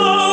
know